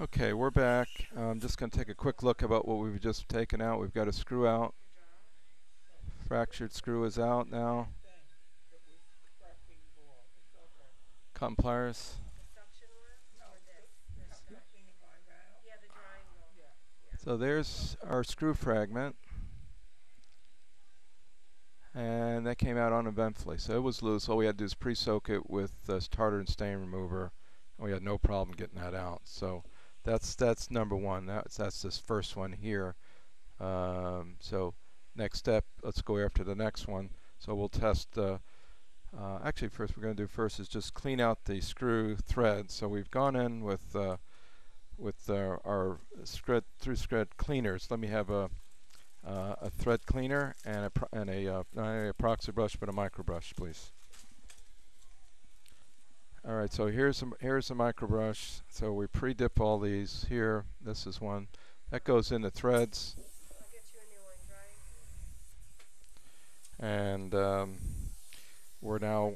Okay, we're back. I'm just going to take a quick look about what we've just taken out. We've got a screw out. Fractured screw is out now. Cotton pliers. So there's our screw fragment. And that came out uneventfully. So it was loose. All we had to do is pre-soak it with uh, tartar and stain remover. And we had no problem getting that out. So that's that's number one. That's that's this first one here. Um, so next step, let's go after the next one. So we'll test. Uh, uh, actually, first we're going to do first is just clean out the screw thread. So we've gone in with uh, with our, our thread through thread cleaners. Let me have a uh, a thread cleaner and a and a uh, a proxy brush but a micro brush, please. All right, so here's a, here's a micro brush. So we pre-dip all these here. This is one that goes into threads. And um, we're now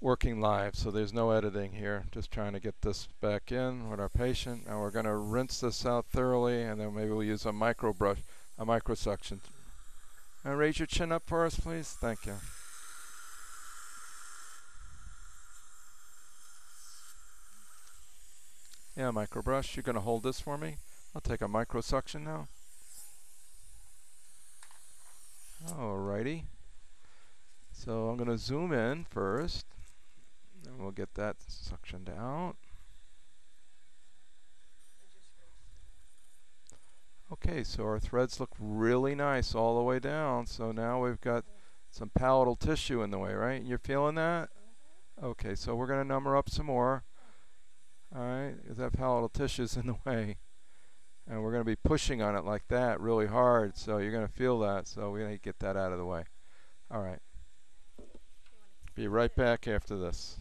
working live, so there's no editing here. Just trying to get this back in with our patient. Now we're going to rinse this out thoroughly, and then maybe we'll use a micro brush, a micro suction. And raise your chin up for us, please. Thank you. Yeah, micro brush. You're going to hold this for me. I'll take a micro suction now. Alrighty. So I'm going to zoom in first. And we'll get that suctioned out. Okay, so our threads look really nice all the way down. So now we've got some palatal tissue in the way, right? You're feeling that? Mm-hmm. Okay, so we're going to number up some more. Alright, because that palatal tissue is in the way. And we're going to be pushing on it like that really hard, so you're going to feel that. So we're going to get that out of the way. Alright. Be right back after this.